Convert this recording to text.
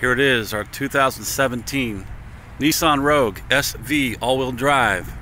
Here it is, our 2017 Nissan Rogue SV all-wheel drive.